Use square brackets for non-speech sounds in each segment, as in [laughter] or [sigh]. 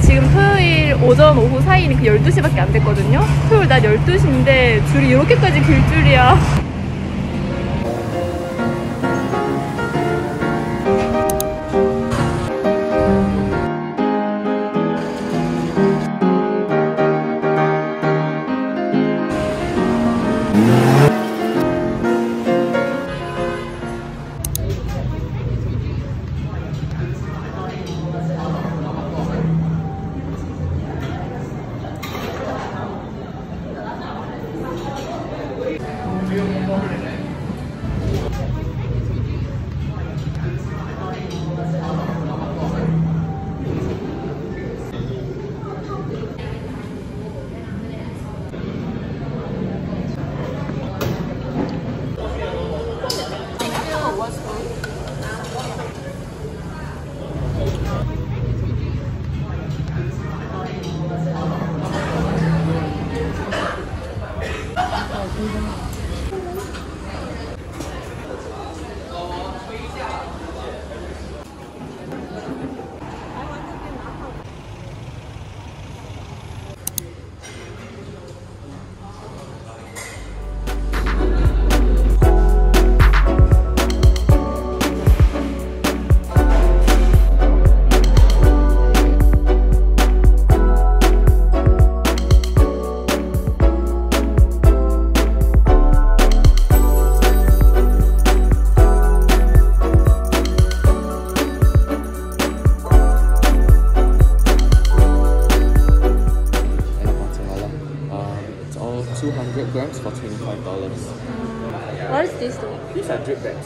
지금 토요일 오전 오후 사이니까 12시밖에 안 됐거든요. 토요일 낮 12시인데 줄이 이렇게까지 길 줄이야.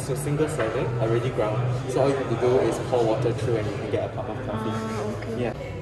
So single serving, already ground. So all you have to do is pour water through and you can get a cup of coffee. Ah, okay. Yeah.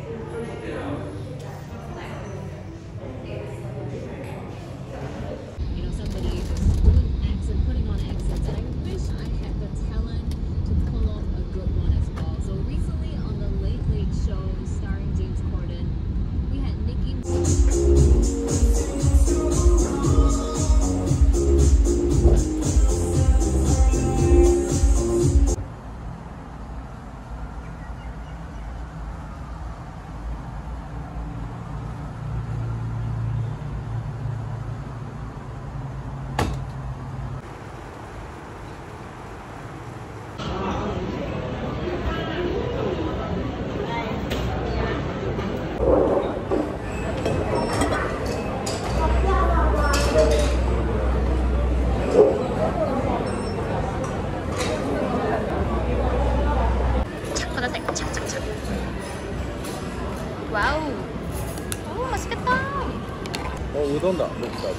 どんだ僕たち。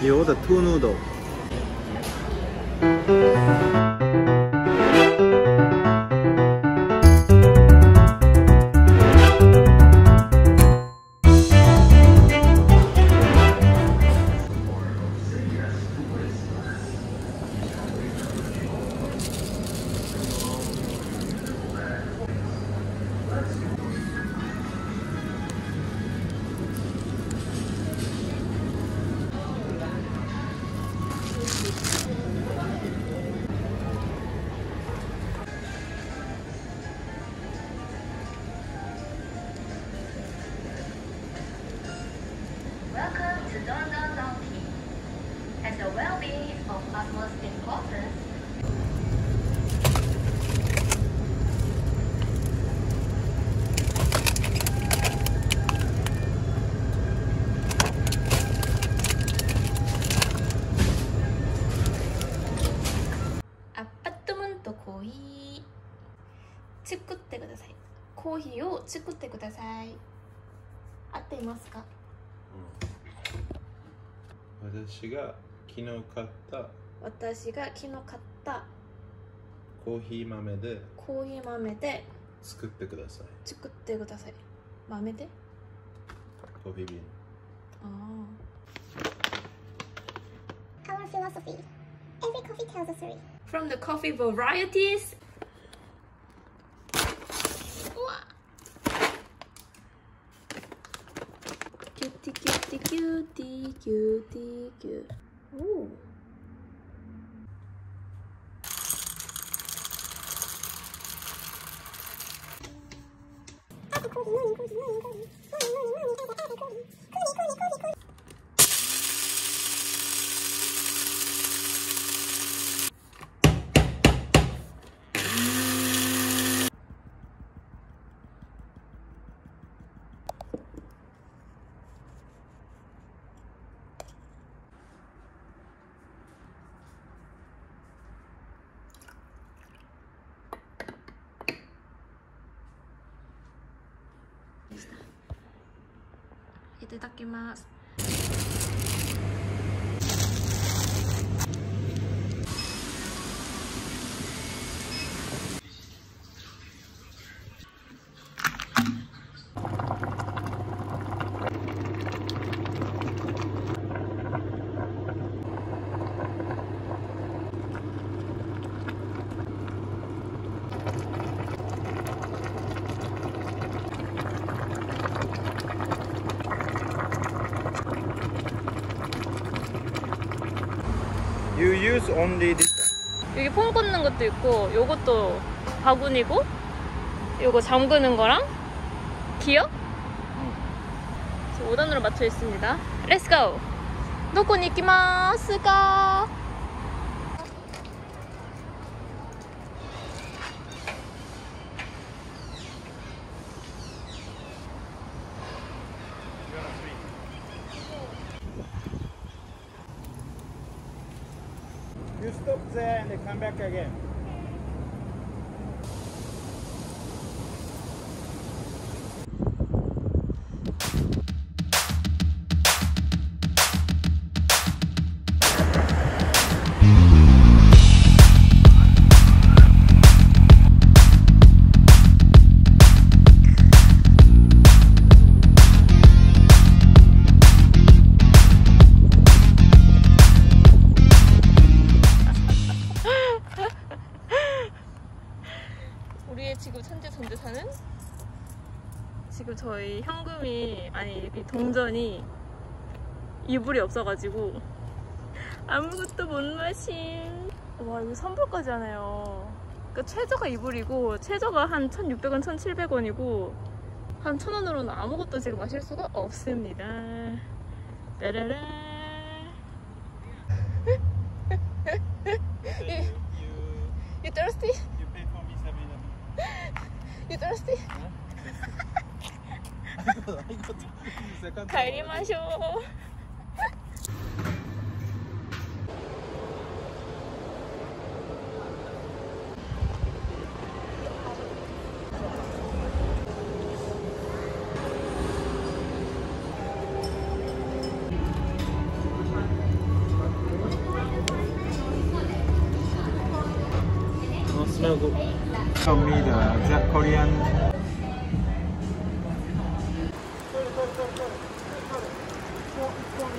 有的兔肚豆。コーヒーを作ってください。合っていますか？私が昨日買った私が昨日買ったコーヒー豆でコーヒー豆で作ってください作ってください。豆で？コーヒー瓶あ Our philosophy. Every coffee tells a story. From the coffee varieties. cutie, cutie, cute. Ooh. Cootie, cootie, cootie, cootie, cootie, cootie, cootie, cootie, cootie, cootie, cootie, cootie, cootie, cootie, いただきます「use only this 여기 폼 꽂는 것도 있고 요것도 바구니고 요거 잠그는 거랑 기어? 지금 5단으로 맞춰 있습니다 렛츠 고! どこに行きますか? come back again. 전재산은 지금 저희 현금이 아니 이 동전이 이불이 없어가지고 아무것도 못 마심 와 이거 선불까지 하네요. 그러니까 최저가 이불이고 최저가 한 1600원 1700원이고 한 1000원으로는 아무것도 지금 마실 수가 없습니다. 따라라 て。帰りましょう。Show me the Jack Korean.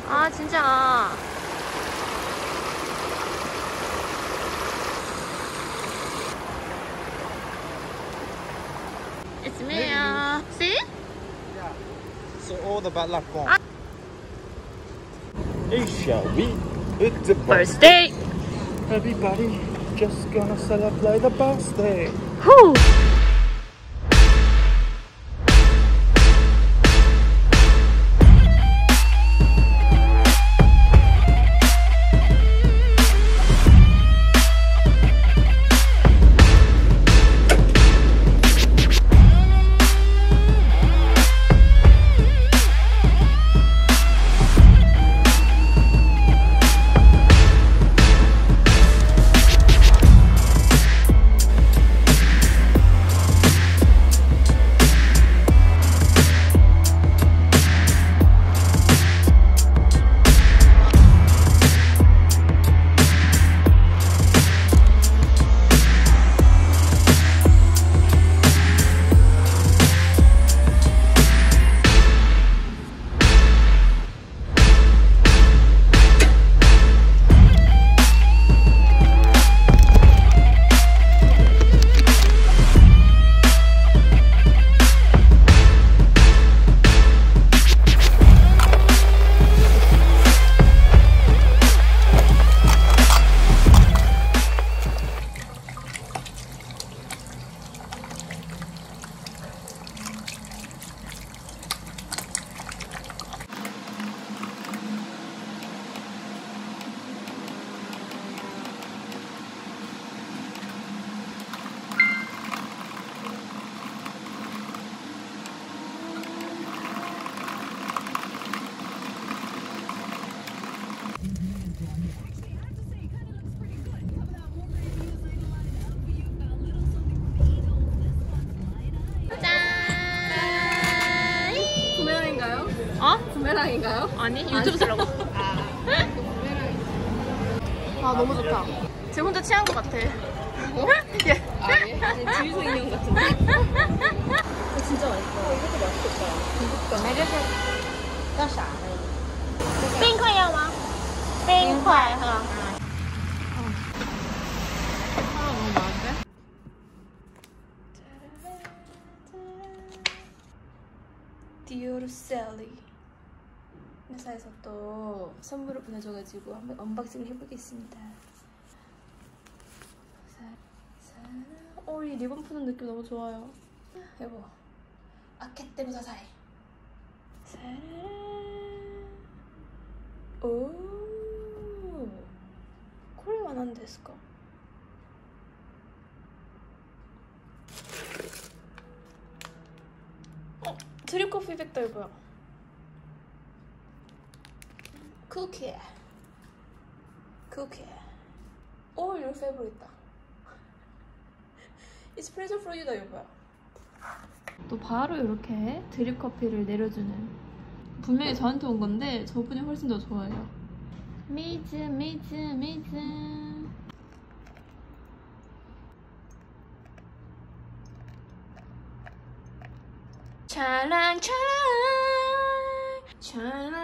아 진짜 It's me See? So all the bad luck gone. Ah. Hey, shall we? It's the Birthday! Everybody just gonna celebrate the birthday. Whew. 아니 유튜브 쓰려고. 아 너무 좋다. 쟤 혼자 취한 것 같아. 예. [laughs] 아 예? 아니 주유소 인형 같은데? [laughs] 어, 진짜 맛있어. 이것도 맛있겠다. 이것도 맛있어. 冰块要吗？冰块哈。 너무 많은데? 디오르 셀리 회사에서 또 선물을 보내줘가지고 한번 언박싱을 해보겠습니다. 사- 사- 어, 이 리본 푸는 느낌 너무 좋아요. 여보, 아케테 무사사이. 오, 콜만 한 데스까? 어, 드립 커피 백다 이거야. 쿠키. 쿠키. All your favorite다. It's pleasure for you다 이거야. 또 바로 이렇게 드립 커피를 내려주는. 분명히 저한테 온 건데 저분이 훨씬 더 좋아해요. 미즈 미즈 미즈. 찰랑 찰랑 찰랑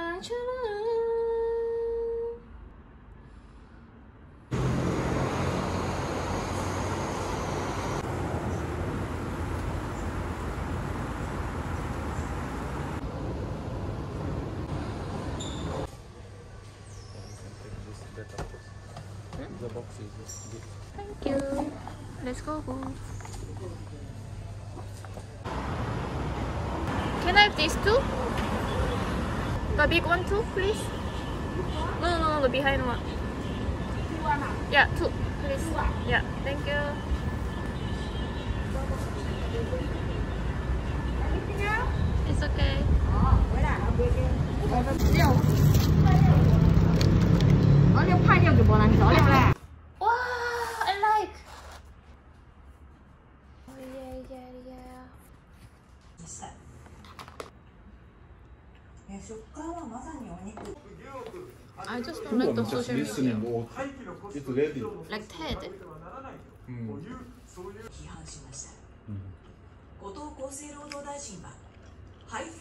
The box is just. Thank you. Let's go. Can I have these two? The big one too, please. No, no, no, the behind one. Yeah, two, please. Yeah, thank you. It's okay. Wow, the social media. 뭐 It's ready. Like Ted. 批判しました、後藤厚生労働大臣は配布